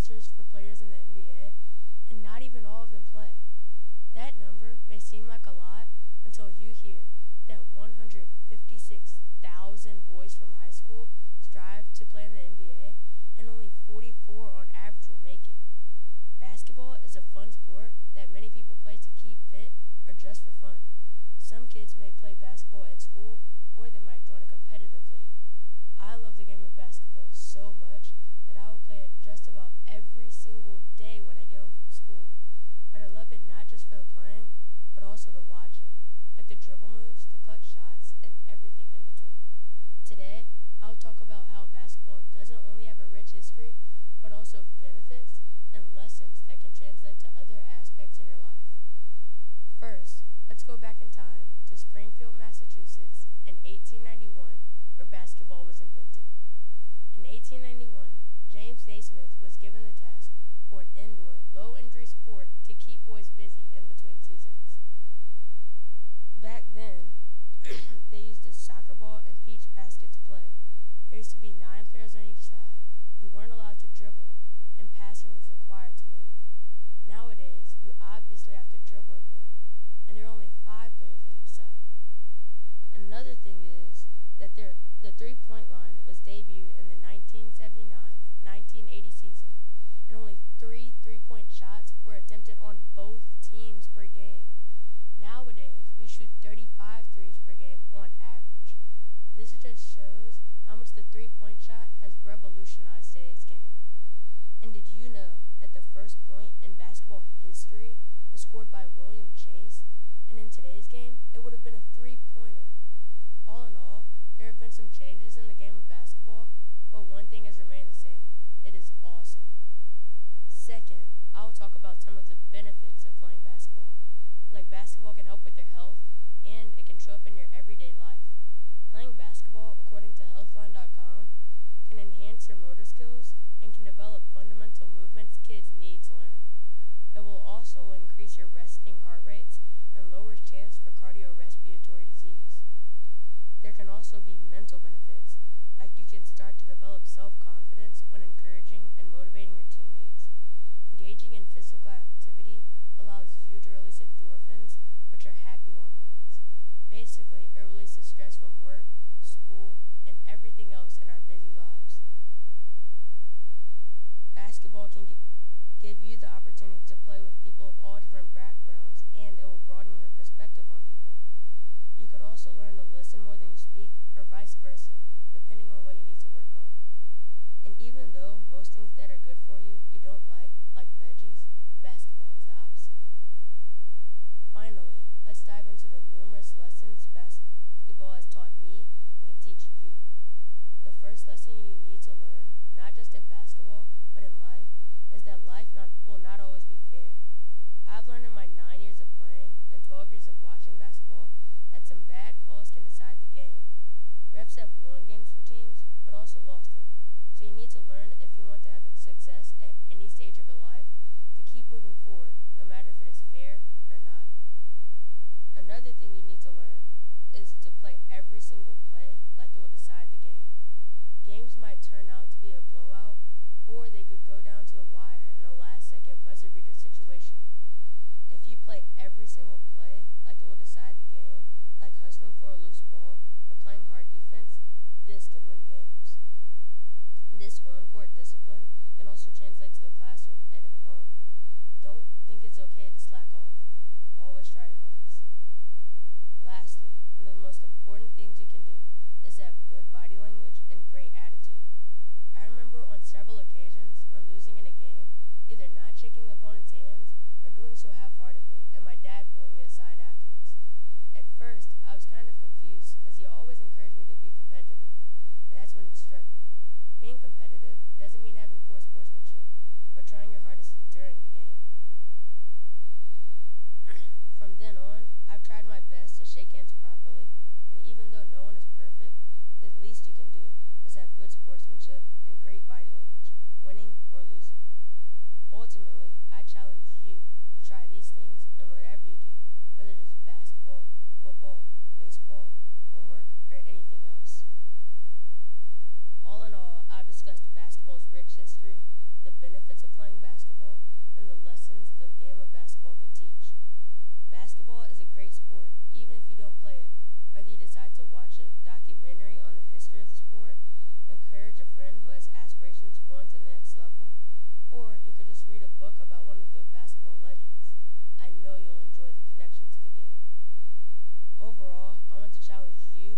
rosters for players in the NBA, and not even all of them play. That number may seem like a lot until you hear that 156,000 boys from high school strive to play in the NBA, and only 44 on average will make it. Basketball is a fun sport that many people play to keep fit or just for fun. Some kids may play basketball at school or they might join a competitive league. I love the game of basketball so much that I will play it just about every single day when I get home from school. But I love it not just for the playing, but also the watching, like the dribble moves, the clutch shots, and everything in between. Today, I'll talk about how basketball doesn't only have a rich history, but also benefits and lessons that can translate to other aspects in your life. First, let's go back in time to Springfield, Massachusetts in 1891, where basketball was invented. In 1891, James Naismith was given the task for an indoor, low injury sport to keep boys busy in between seasons. Back then, they used a soccer ball and peach basket to play. There used to be nine players on each side. You weren't allowed to dribble, and passing was required to move. Nowadays, you obviously have to dribble to move, and there are only five players on each side. Another thing is that there, the three-point line was debuted in the 1979-1980 season, and only three three-point shots were attempted on both teams per game. Nowadays, we shoot 35 threes per game on average. This just shows how much the three-point shot has revolutionized today's game. And did you know that the first point in basketball history was scored by William Chase? And in today's game, it would have been a three-pointer. All in all, there have been some changes in the game of basketball, but one thing has remained the same. It is awesome. Second, I will talk about some of the benefits of playing basketball. Like basketball can help with your health and it can show up in your everyday life. Playing basketball, according to healthline.com, can enhance your motor skills and can develop fundamental movements kids need to learn. It will also increase your resting heart rates and lowers chance for cardiorespiratory disease. There can also be mental benefits, like you can start to develop self-confidence when encouraging and motivating your teammates. Engaging in physical activity allows you to release endorphins, which are happy hormones. Basically, it releases stress from work, school, and everything else in our busy lives. Basketball can gi- give you the opportunity to play with people of all different have won games for teams, but also lost them. So you need to learn if you want to have success at any stage of your life to keep moving forward, no matter if it is fair or not. Another thing you need to learn is to play every single play like it will decide the game. Games might turn out to be a blowout, or they could go. translates to the class. Challenge you